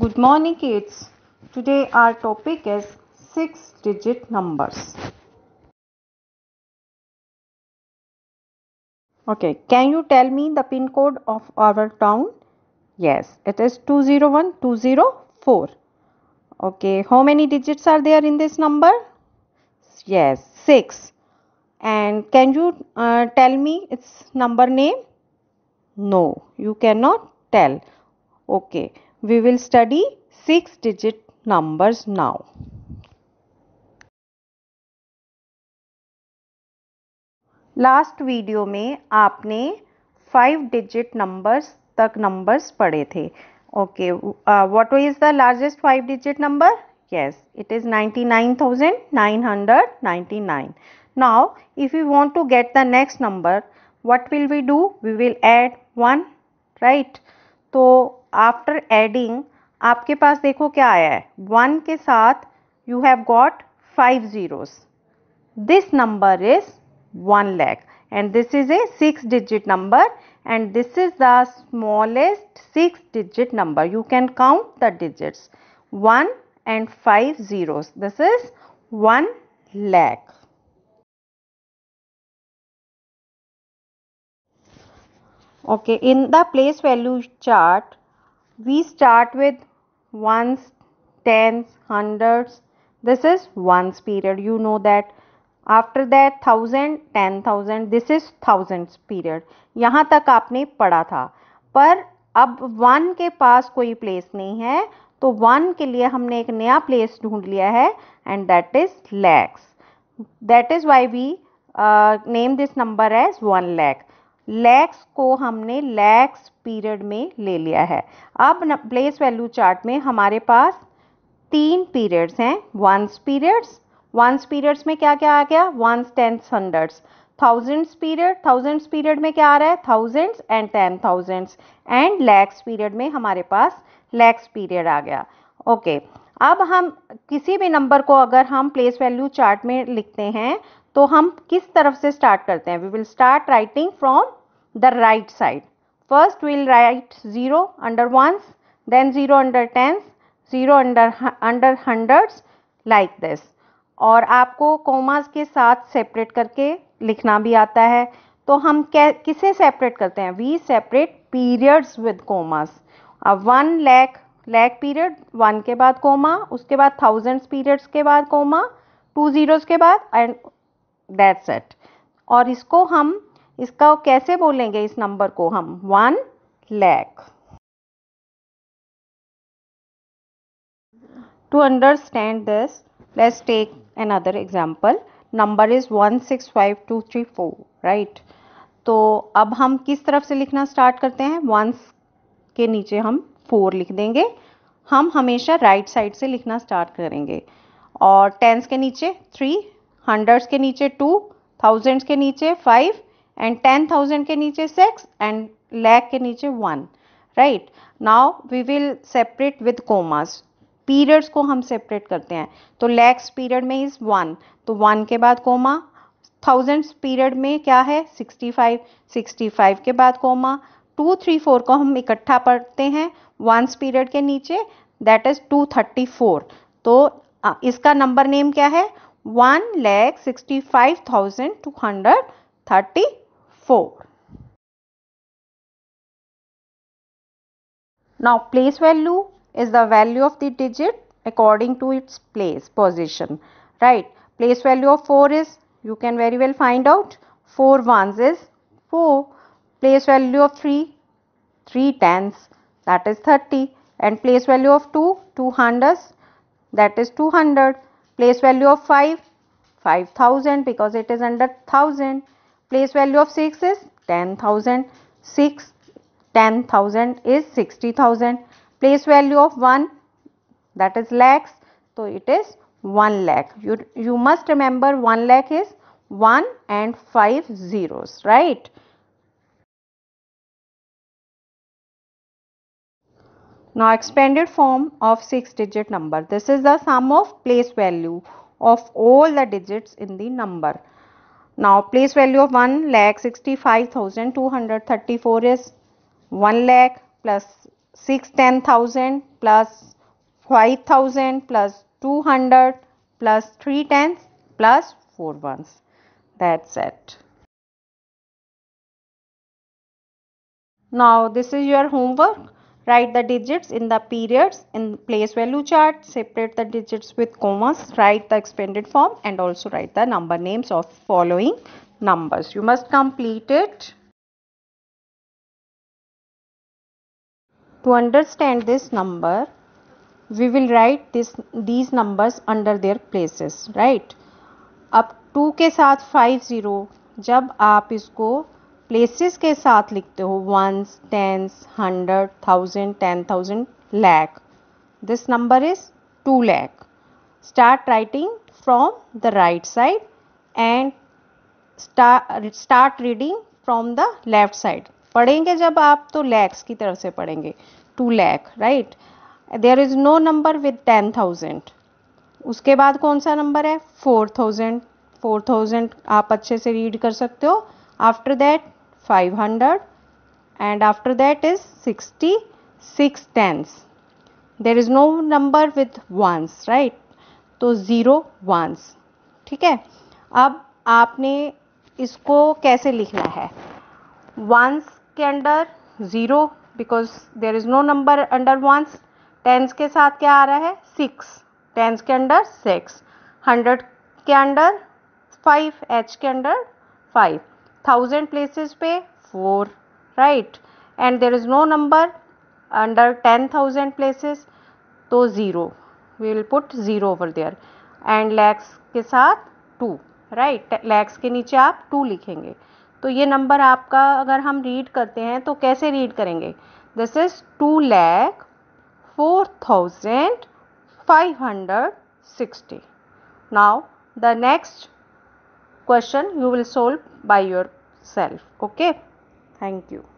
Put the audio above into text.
Good morning kids. Today our topic is 6 digit numbers. Okay, can you tell me the pin code of our town? Yes, it is 201204. Okay, how many digits are there in this number? Yes, 6. And can you uh, tell me its number name? No, you cannot tell. Okay, we will study 6 digit numbers now. Last video में आपने five digit numbers तक numbers पढ़े थे okay what is the largest five digit number yes it is 99999 now if we want to get the next number what will we do we will add 1 right तो after adding आपके पास देखो क्या आया है one के साथ you have got five zeros this number is one lakh and this is a six digit number and this is the smallest six digit number you can count the digits one and 5 zeros. This is 1 lakh. Okay, in the place value chart, we start with ones, tens, hundreds. This is ones period. You know that. After that thousand, ten thousand. This is thousands period. यहाँ तक आपने पढ़ा था पर अब one के पास कोई place नहीं है तो वन के लिए हमने एक नया प्लेस ढूंढ लिया है and that is lakhs that is why we name this number as one lakh lakhs को हमने लैक्स पीरियड में ले लिया है। अब प्लेस वैल्यू चार्ट में हमारे पास तीन पीरियड्स हैं। वंस पीरियड्स वंस पीरियड्स में क्या क्या आ गया? Ones tens hundreds thousands period thousands period में क्या आ रहा है? Thousands and ten thousands and lakhs period में हमारे पास लैक्स पीरियड आ गया। Okay okay. अब हम किसी भी नंबर को अगर हम प्लेस वैल्यू चार्ट में लिखते हैं तो हम किस तरफ़ से स्टार्ट करते हैं? We will start writing from the right side first will write zero under ones then zero under tens zero under under hundreds like this और आपको कोमास के साथ सेपरेट करके लिखना भी आता है। तो हम किसे सेपरेट करते हैं? We separate periods with commas अब one lakh lakh period one के बाद कोमा उसके बाद थाउजेंड्स पीरियड्स के बाद कोमा टू जीरोस के बाद एंड दैट्स इट और इसको हम, इसका कैसे बोलेंगे इस नंबर को हम? One lakh to understand this let's take another example. Number is 165234 right तो अब हम किस तरफ़ से लिखना स्टार्ट करते हैं? वंस के नीचे हम फोर लिख देंगे। हम हमेशा राइट right साइड से लिखना स्टार्ट करेंगे। और टेंस के नीचे थ्री हंड्रेड्स के नीचे टू, थाउजेंड्स के नीचे फाइव एंड टेन थाउज़ेंड के नीचे सिक्स एंड लैक के नीचे one right now we will separate with commas periods को हम सेपरेट करते हैं। तो लैक्स पीरियड में इज़ वन तो वन के बाद कोमा थाउजेंड्स पीरियड में क्या है? Sixty five. सिक्सटी फाइव के बाद कोमा टू थ्री फोर को हम इकट्ठा पढ़ते हैं वंस पीरियड के नीचे. That is two thirty four. तो इसका नंबर नेम क्या है? one lakh sixty five thousand two hundred thirty four. Now place value is the value of the digit according to its place position right? Place value of 4 is you can very well find out 4 ones is 4 place value of 3 3 tens that is 30 and place value of 2 2 hundreds that is 200 place value of 5 5000 because it is under 1000 place value of 6 is 10000 6 10000 is 60000 place value of 1 that is lakhs so it is 1 lakh. You you must remember 1 lakh is 1 and 5 zeros right Now expanded form of 6 digit number. This is the sum of place value of all the digits in the number. Now place value of 1 lakh 65,234 is 1 lakh plus 6 10,000 plus 5,000 plus 200 plus 3 tens plus 4 ones. That's it. Now this is your homework. Write the digits in the periods in place value chart. Separate the digits with commas. Write the expanded form and also write the number names of following numbers. You must complete it. To understand this number, we will write this these numbers under their places right अब to के साथ five zero जब आप इसको places के साथ लिखते हो ones tens hundred thousand ten thousand lakh this number is two lakh start writing from the right side and start reading from the left side पढ़ेंगे जब आप तो लैक्स की तरफ़ से पढ़ेंगे। Two lakh right there is no number with ten thousand उसके बाद कौन सा नंबर है? फोर थाउज़ेंड फोर थाउज़ेंड आप अच्छे से रीड कर सकते हो। After that five hundred and after that is sixty six tens there is no number with ones right तो ज़ीरो वंस ठीक है? अब आपने इसको कैसे लिखना है? वंस के under zero because there is no number under ones tens के साथ क्या आ रहा है? सिक्स टेंस के अंडर सिक्स हंड्रेड के अंडर फाइव एच के अंडर फाइव थाउज़ेंड प्लेसेस पे four right and there is no number under ten thousand places तो zero we will put zero over there and lakhs के साथ to right lakhs के नीचे आप to लिखेंगे. तो ये नंबर आपका अगर हम रीड करते हैं तो कैसे रीड करेंगे? This is two lakh 4560 now, the next question you will solve by yourself. Okay? Thank you